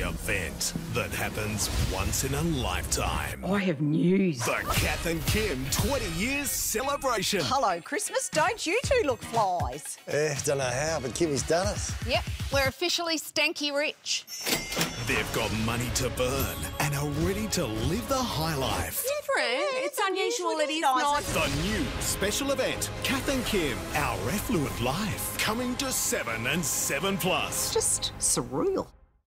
Event that happens once in a lifetime. I have news. The Kath and Kim 20 years celebration. Hello, Christmas. Don't you two look flies? Eh, don't know how, but Kimmy's done it. Yep, we're officially stanky rich. They've got money to burn and are ready to live the high life. Different. It's unusual. It is not. The new special event, Kath and Kim, Our Effluent Life, coming to 7 and 7 Plus. Just surreal.